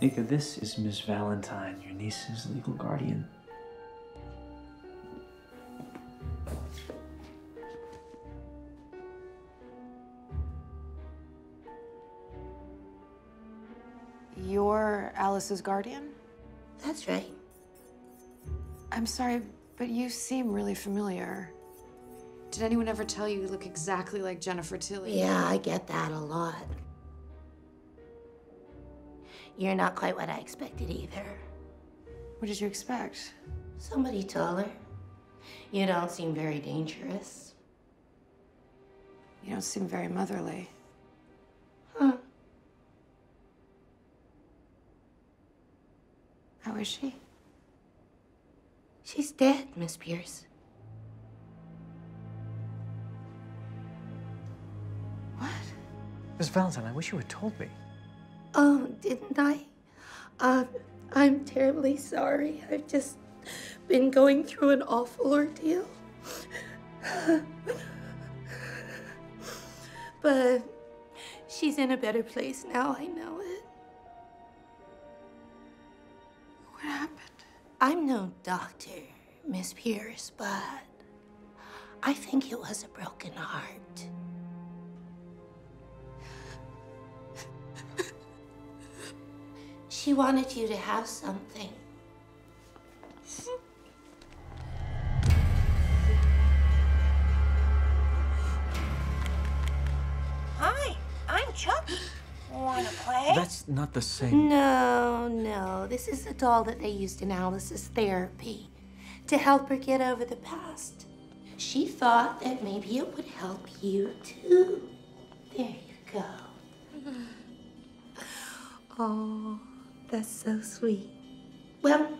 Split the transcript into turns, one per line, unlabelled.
Nica, this is Miss Valentine, your niece's legal guardian.
You're Alice's guardian?
That's right.
I'm sorry, but you seem really familiar. Did anyone ever tell you you look exactly like Jennifer Tilly?
Yeah, I get that a lot. You're not quite what I expected either.
What did you expect?
Somebody taller. You don't seem very dangerous.
You don't seem very motherly.
Huh.
How is she?
She's dead, Miss Pierce.
What?
Miss Valentine, I wish you had told me.
Didn't I? Uh, I'm terribly sorry. I've just been going through an awful ordeal. but she's in a better place now, I know it.
What happened?
I'm no doctor, Miss Pierce, but I think it was a broken heart. She wanted you to have something.
Hi, I'm Chucky. Wanna play?
That's not the same.
No, no. This is a doll that they used in Alice's therapy to help her get over the past. She thought that maybe it would help you too. There you go. Oh, that's so sweet. Well,